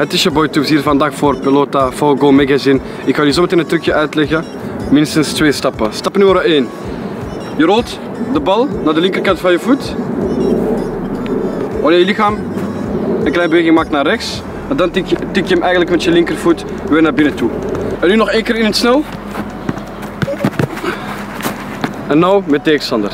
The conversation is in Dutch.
Het is je boy hier vandaag voor Pelota Fogo Magazine. Ik ga je zo meteen een trucje uitleggen. Minstens twee stappen. Stap nummer 1. Je rolt de bal naar de linkerkant van je voet. Wanneer je lichaam een kleine beweging maakt naar rechts. En dan tik je, tik je hem eigenlijk met je linkervoet weer naar binnen toe. En nu nog één keer in het snel. En nou met tegenstander.